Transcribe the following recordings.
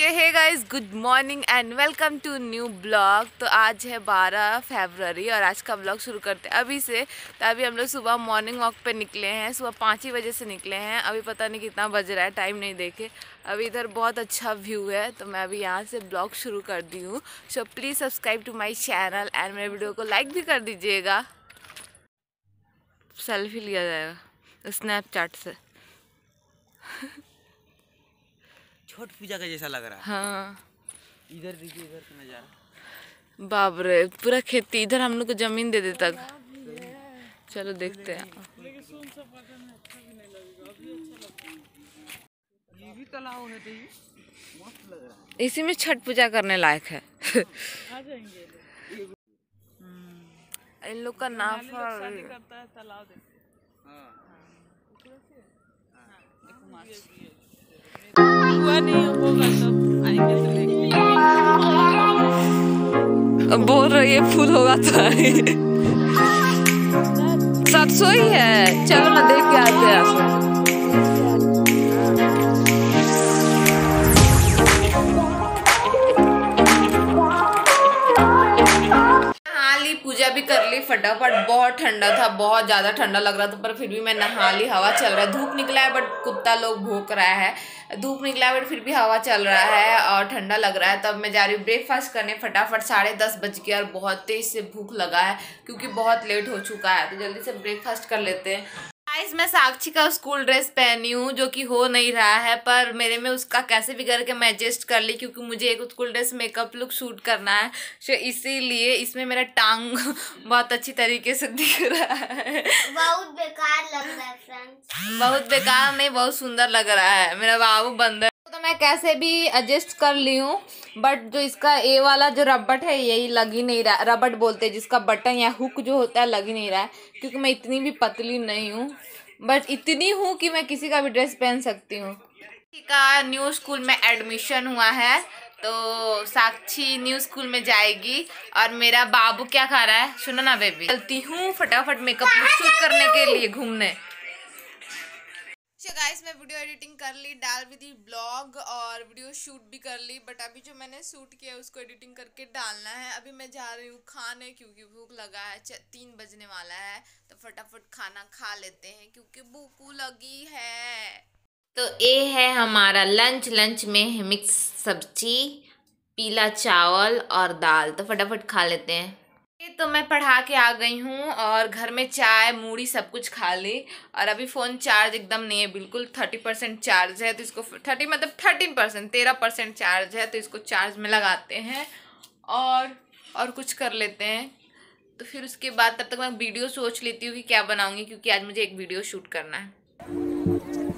So hey guys good morning and welcome to new blog तो आज है 12 फरवरी और आज का ब्लॉग शुरू करते हैं। अभी से तो अभी हम लोग सुबह मॉर्निंग वॉक पे निकले हैं। सुबह पाँच ही बजे से निकले हैं। अभी पता नहीं कितना बज रहा है टाइम नहीं देखे। अभी इधर बहुत अच्छा व्यू है तो मैं अभी यहाँ से ब्लॉग शुरू कर दी हूँ। So please subscribe to my channel and मेरे वीडियो को लाइक भी कर दीजिएगा। सेल्फी लिया जाएगा स्नैपचैट से। छठ पूजा का जैसा लग रहा है। हाँ। इधर देखिए इधर का नज़ारा बाप रे पूरा खेती इधर हम लोग को ज़मीन दे देता। चलो देखते हैं। ये भी तालाब है तो है। इसी में छठ पूजा करने लायक है। इन लोग का नाम बोल रही है फूल होगा तो सरसों ही है चलो ना देख के आते हैं भी कर ली फटाफट। बहुत ठंडा था, बहुत ज़्यादा ठंडा लग रहा था, पर फिर भी मैं नहा ली, हवा चल रहा है। धूप निकला है बट कुत्ता लोग भूख रहा है। धूप निकला है बट फिर भी हवा चल रहा है और ठंडा लग रहा है। तब मैं जा रही हूँ ब्रेकफास्ट करने फटाफट, साढ़े दस बज गया और बहुत तेज़ से भूख लगा है, क्योंकि बहुत लेट हो चुका है। तो जल्दी से ब्रेकफास्ट कर लेते हैं। गाइस मैं साक्षी का स्कूल ड्रेस पहनी हूँ जो कि हो नहीं रहा है पर मेरे में उसका कैसे भी करके मैं एडजस्ट कर ली क्योंकि मुझे एक school dress makeup look shoot करना है। सो इसीलिए इसमें मेरा टांग बहुत अच्छी तरीके से दिख रहा है। बहुत बेकार लग रहा है फ्रेंड्स बहुत बेकार नहीं बहुत सुंदर लग रहा है। मेरा बाबू बंदर तो मैं कैसे भी एडजस्ट कर ली हूँ बट जो इसका ए वाला जो रबट है, यही लग ही नहीं रहा रबट बोलते हैं, जिसका बटन या हुक जो होता है, लग ही नहीं रहा है, क्योंकि मैं इतनी भी पतली नहीं हूँ। बट इतनी हूँ कि मैं किसी का भी ड्रेस पहन सकती हूँ। का न्यू स्कूल में एडमिशन हुआ है तो साक्षी न्यू स्कूल में जाएगी, और मेरा बाबू क्या खा रहा है? सुनो ना बेबी चलती हूँ फटाफट मेकअप शूट करने के लिए घूमने। गाइस मैं वीडियो एडिटिंग कर ली, डाल भी दी ब्लॉग और वीडियो शूट भी कर ली बट अभी जो मैंने शूट किया उसको एडिटिंग करके डालना है। अभी मैं जा रही हूँ खाने, क्योंकि भूख लगा है तीन बजने वाला है तो फटाफट खाना खा लेते हैं, क्योंकि भूख लगी है। तो ये है हमारा लंच लंच में मिक्स सब्ज़ी, पीला चावल और दाल तो फटाफट खा लेते हैं। तो मैं पढ़ा के आ गई हूँ और घर में चाय, मूढ़ी सब कुछ खा ली। और अभी फ़ोन चार्ज एकदम नहीं है, बिल्कुल थर्टी परसेंट चार्ज है तो इसको थर्टी मतलब थर्टीन परसेंट तेरह परसेंट चार्ज है तो इसको चार्ज में लगाते हैं और और कुछ कर लेते हैं। तो फिर उसके बाद तब तक मैं वीडियो सोच लेती हूँ कि क्या बनाऊँगी, क्योंकि आज मुझे एक वीडियो शूट करना है।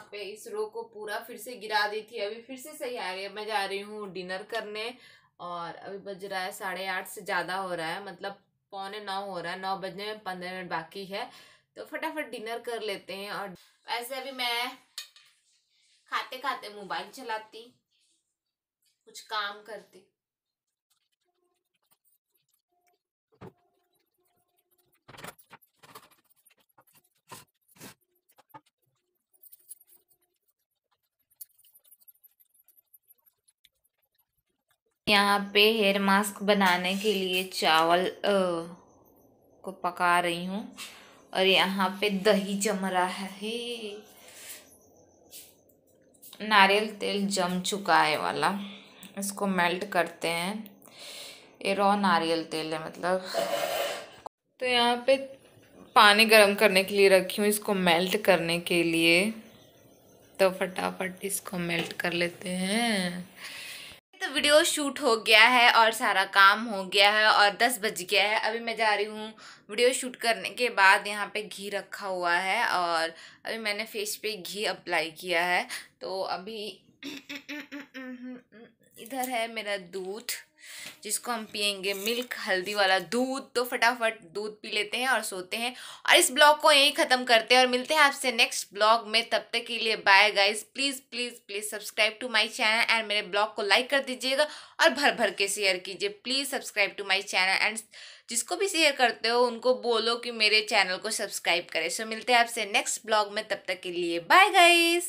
यहाँ पे इस रो को पूरा फिर से गिरा दी थी अभी फिर से सही आ रही है। मैं जा रही हूँ डिनर करने और अभी बज रहा है साढ़े आठ से ज़्यादा हो रहा है। मतलब पौने नौ हो रहा है। नौ बजने में पंद्रह मिनट बाकी है। तो फटाफट डिनर कर लेते हैं और वैसे अभी मैं खाते खाते मोबाइल चलाती, कुछ काम करती। यहाँ पे हेयर मास्क बनाने के लिए चावल आ, को पका रही हूँ। और यहाँ पे दही जम रहा है। नारियल तेल जम चुका है वाला। इसको मेल्ट करते हैं। ये रॉ नारियल तेल है मतलब। तो यहाँ पे पानी गर्म करने के लिए रखी हूँ इसको मेल्ट करने के लिए। तो फटाफट इसको मेल्ट कर लेते हैं। वीडियो शूट हो गया है और सारा काम हो गया है और दस बज गया है। अभी मैं जा रही हूँ वीडियो शूट करने के बाद यहाँ पे घी रखा हुआ है और अभी मैंने फेस पे घी अप्लाई किया है। तो अभी इधर है मेरा दूध, जिसको हम पियेंगे मिल्क, हल्दी वाला दूध। तो फटाफट दूध पी लेते हैं और सोते हैं और इस ब्लॉग को यहीं ख़त्म करते हैं और मिलते हैं आपसे नेक्स्ट ब्लॉग में। तब तक के लिए bye guys please please please subscribe to my channel and मेरे ब्लॉग को लाइक कर दीजिएगा और भर भर के शेयर कीजिए। Please subscribe to my channel and जिसको भी शेयर करते हो उनको बोलो कि मेरे चैनल को सब्सक्राइब करें। सो मिलते हैं आपसे नेक्स्ट ब्लॉग में। तब तक के लिए बाय गाइज़